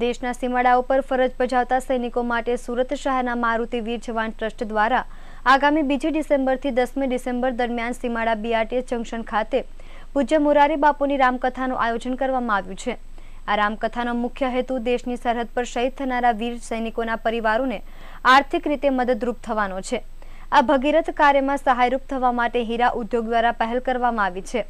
દેશના સીમાડાઓ ઉપર ફરજ બજાવતા સૈનિકો માટે સુરત શહેરના મારુતિ વીર જવાન ટ્રસ્ટ દ્વારા આગામી બીજી ડિસેમ્બરથી દસમી ડિસેમ્બર દરમિયાન સીમાડા બીઆરટીએસ જંકશન ખાતે પૂજ્ય મોરારી બાપુની રામકથાનું આયોજન કરવામાં આવ્યું છે. આ રામકથાનો મુખ્ય હેતુ દેશની સરહદ પર શહીદ થનારા વીર સૈનિકોના પરિવારોને આર્થિક રીતે મદદરૂપ થવાનો છે. આ ભગીરથ કાર્યમાં સહાયરૂપ થવા માટે હીરા ઉદ્યોગ દ્વારા પહેલ કરવામાં આવી છે.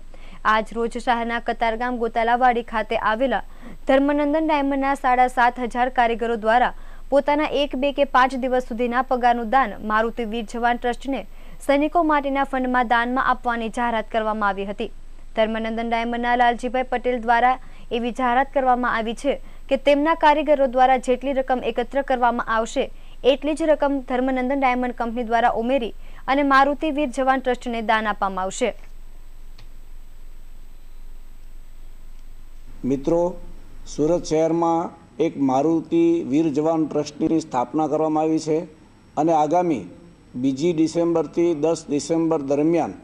આજ રોજ શહેરના કતારગામ ગોતાલાવાડી ખાતે આવેલા ધર્મનંદન ડાયમંડના સાડા સાત હજાર કારીગરો દ્વારા પોતાના એક, બે કે પાંચ દિવસ સુધીના પગારનું દાન મારુતિ વીર જવાન ટ્રસ્ટને સૈનિકો માટેના ફંડમાં દાનમાં આપવાની જાહેરાત કરવામાં આવી હતી. ધર્મનંદન ડાયમંડના લાલજીભાઈ પટેલ દ્વારા એવી જાહેરાત કરવામાં આવી છે કે તેમના કારીગરો દ્વારા જેટલી રકમ એકત્ર કરવામાં આવશે, એટલી જ રકમ ધર્મનંદન ડાયમંડ કંપની દ્વારા ઉમેરી અને મારુતિ વીર જવાન ટ્રસ્ટને દાન આપવામાં આવશે. મિત્રો સુરત શહેરમાં એક મારુતિ વીર જવાન ટ્રસ્ટની સ્થાપના કરવામાં આવી છે અને આગામી બીજી ડિસેમ્બરથી દસ ડિસેમ્બર દરમિયાન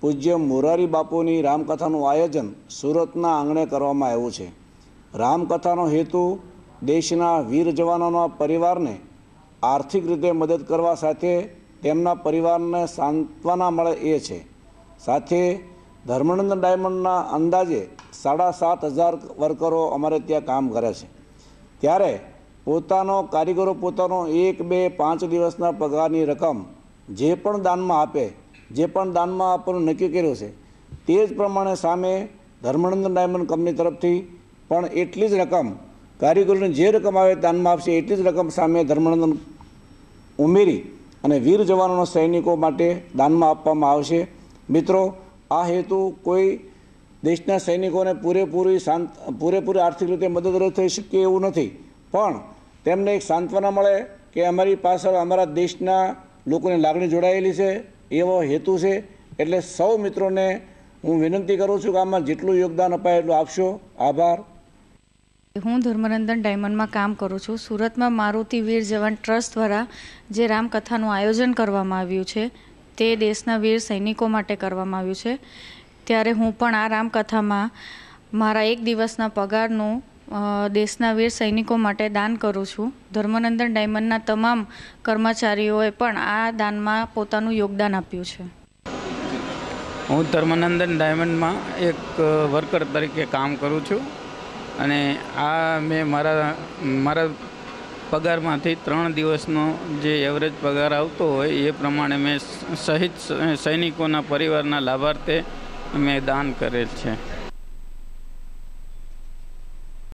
પૂજ્ય મોરારી બાપુની રામકથાનું આયોજન સુરતના આંગણે કરવામાં આવ્યું છે. રામકથાનો હેતુ દેશના વીર જવાનોના પરિવારને આર્થિક રીતે મદદ કરવા સાથે તેમના પરિવારને સાંત્વના મળે એ છે. સાથે ધર્મનંદન ડાયમંડના અંદાજે સાડા સાત હજાર વર્કરો અમારે ત્યાં કામ કરે છે. ત્યારે પોતાનો કારીગરો પોતાનો એક, બે, પાંચ દિવસના પગારની રકમ જે પણ દાનમાં આપે, જે પણ દાનમાં આપવાનું નક્કી કર્યું છે, તે જ પ્રમાણે સામે ધર્મનંદન ડાયમંડ કંપની તરફથી પણ એટલી જ રકમ, કારીગરોને જે રકમ આવે દાનમાં આપશે, એટલી જ રકમ સામે ધર્મનંદન ઉમેરી અને વીર જવાનોના સૈનિકો માટે દાનમાં આપવામાં આવશે. મિત્રો આ હેતુ કોઈ દેશના સૈનિકોને પૂરેપૂરી શાંત, પૂરેપૂરી આર્થિક રીતે મદદરૂપ થઈ શકે એવું નથી. પણ તેમને એક સાંત્વના મળે કે અમારી પાછળ અમારા દેશના લોકોની લાગણી જોડાયેલી છે, એવો હેતુ છે. એટલે સૌ મિત્રોને હું વિનંતી કરું છું કે આમાં જેટલું યોગદાન અપાય એટલું આપશો. આભાર. હું ધર્મરંજન ડાયમંડમાં કામ કરું છું. સુરતમાં મારુતિ વીર જવાન ટ્રસ્ટ દ્વારા જે રામકથાનું આયોજન કરવામાં આવ્યું છે તે દેશના વીર સૈનિકો માટે કરવામાં આવ્યું છે. ત્યારે હું પણ આ રામકથામાં મારા એક દિવસના પગારનું દેશના વીર સૈનિકો માટે દાન કરું છું. ધર્મનંદન ડાયમંડના તમામ કર્મચારીઓએ પણ આ દાનમાં પોતાનું યોગદાન આપ્યું છે. હું ધર્મનંદન ડાયમંડમાં એક વર્કર તરીકે કામ કરું છું. અને આ મેં મારા મારા પગારમાંથી ત્રણ દિવસનો જે એવરેજ પગાર આવતો હોય એ પ્રમાણે મેં શહીદ સૈનિકોના પરિવારના લાભાર્થે મેં દાન કરેલ છે.